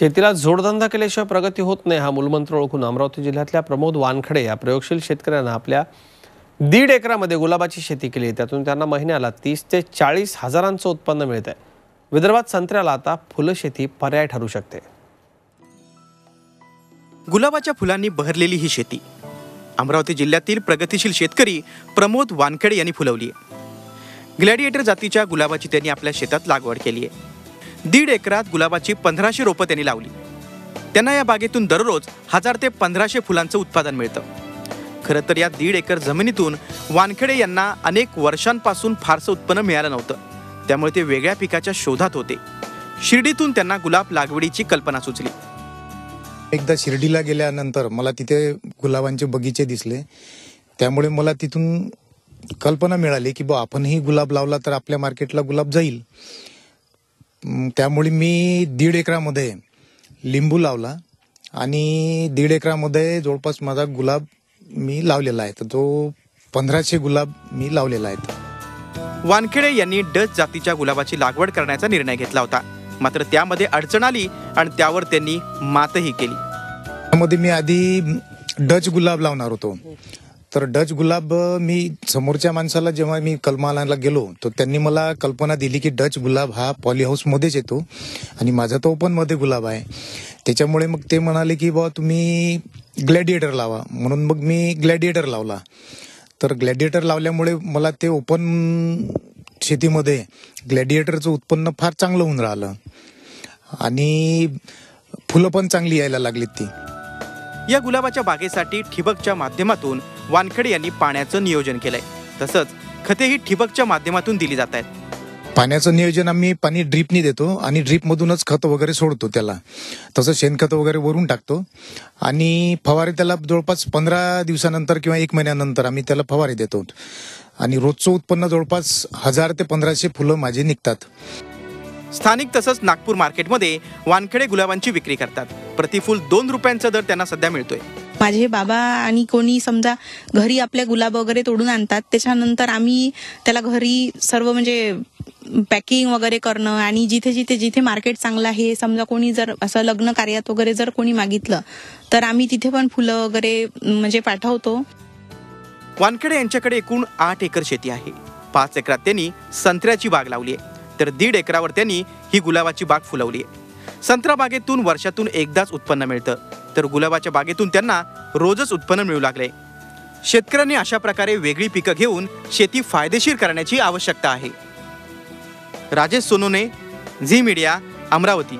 शेतीला जोडधंदा केल्याशिवाय प्रगती होत नाही हा मूलमंत्र ओळखून अमरावती जिल्ह्यातल्या प्रमोद वानखडे या प्रयोगशील शेतकऱ्यांना आपल्या दीड एकरामध्ये गुलाबाची शेती केली आहे. त्यातून त्यांना महिन्याला तीस ते चाळीस हजारांचं उत्पन्न मिळत आहे विदर्भात संत्र्याला आता फुलं शेती पर्याय ठरू शकते. गुलाबाच्या फुलांनी बहरलेली ही शेती. अमरावती जिल्ह्यातील प्रगतिशील शेतकरी प्रमोद वानखेडे यांनी फुलवली आहे. ग्लॅडिएटर जातीच्या गुलाबाची त्यांनी आपल्या शेतात लागवड केली आहे. दीड एकरात गुलाबाची पंधराशे रोपं त्यांनी लावली. त्यांना या बागेतून दररोज हजार ते पंधराशे फुलांचं उत्पादन मिळतं. खरं तर या दीड एकर जमिनीतून वानखेडे यांना अनेक वर्षांपासून फारसं उत्पन्न मिळालं नव्हतं. त्यामुळे ते वेगळ्या पिकाच्या शोधात होते. शिर्डीतून त्यांना गुलाब लागवडीची कल्पना सुचली. एकदा शिर्डीला गेल्यानंतर मला तिथे गुलाबांचे बगीचे दिसले. त्यामुळे मला तिथून कल्पना मिळाली की बा आपणही गुलाब लावला तर आपल्या मार्केटला गुलाब जाईल. त्यामुळे मी दीड एकरामध्ये लिंबू लावला आणि दीड एकरामध्ये जवळपास माझा गुलाब मी लावलेला आहे. तो पंधराशे गुलाब मी लावलेला आहे वानखेडे यांनी डच जातीच्या गुलाबाची लागवड करण्याचा निर्णय घेतला होता. मात्र त्यामध्ये अडचण आली आणि त्यावर त्यांनी मातही केली. त्यामध्ये मी आधी डच गुलाब लावणार होतो. तर डच गुलाब मी समोरच्या माणसाला जेव्हा मी कलमाला गेलो तर त्यांनी मला कल्पना दिली की डच गुलाब हा पॉली हाऊसमध्येच येतो. आणि माझा तो ओपनमध्ये गुलाब आहे. त्याच्यामुळे मग ते म्हणाले की बा तुम्ही ग्लॅडिएटर लावा. म्हणून मग मी ग्लॅडिएटर लावला. तर ग्लॅडिएटर लावल्यामुळे मला ते ओपन शेतीमध्ये ग्लॅडिएटरचं उत्पन्न फार चांगलं होऊन राहिलं. आणि फुलं पण चांगली यायला लागलीत ती. या गुलाबाच्या बागेसाठी ठिबकच्या माध्यमातून वानखेडे यांनी पाण्याचं नियोजन केलंय. तसंच खतेही ठिबकच्या माध्यमातून दिली जात आहेत. पाण्याचं नियोजन आम्ही पाणी ड्रीपनी देतो आणि ड्रीप मधूनच खत वगैरे सोडतो त्याला. तसं शेणखत वगैरे वरून टाकतो. आणि फवारे त्याला जवळपास पंधरा दिवसानंतर किंवा एक महिन्यानंतर आम्ही त्याला फवारे देतो. आणि रोजचं उत्पन्न जवळपास हजार ते पंधराशे फुलं माझे निघतात. स्थानिक तसंच नागपूर मार्केटमध्ये वानखेडे गुलाबांची विक्री करतात. प्रतिफूल दोन रुपयांचा दर त्यांना सध्या मिळतोय. माझे बाबा आणि कोणी समजा घरी आपले गुलाब वगैरे तोडून आणतात त्याच्यानंतर आम्ही त्याला घरी सर्व म्हणजे पॅकिंग वगैरे करणं आणि जिथे जिथे जिथे मार्केट चांगलं आहे समजा कोणी जर असं लग्न कार्यात वगैरे जर कोणी मागितलं तर आम्ही तिथे पण फुलं वगैरे म्हणजे पाठवतो. वानखेडे यांच्याकडे एकूण आठ एकर शेती आहे. पाच एकरात त्यांनी संत्र्याची बाग लावली आहे. तर दीड एकरावर त्यांनी ही गुलाबाची बाग फुलवली आहे. संत्रा बागेतून वर्षातून एकदाच उत्पन्न मिळतं. तर गुलाबाच्या बागेतून त्यांना रोजच उत्पन्न मिळू लागले. शेतकऱ्यांनी अशा प्रकारे वेगळी पिकं घेऊन शेती फायदेशीर करण्याची आवश्यकता आहे. Rajesh Sonune Zee Media Amravati.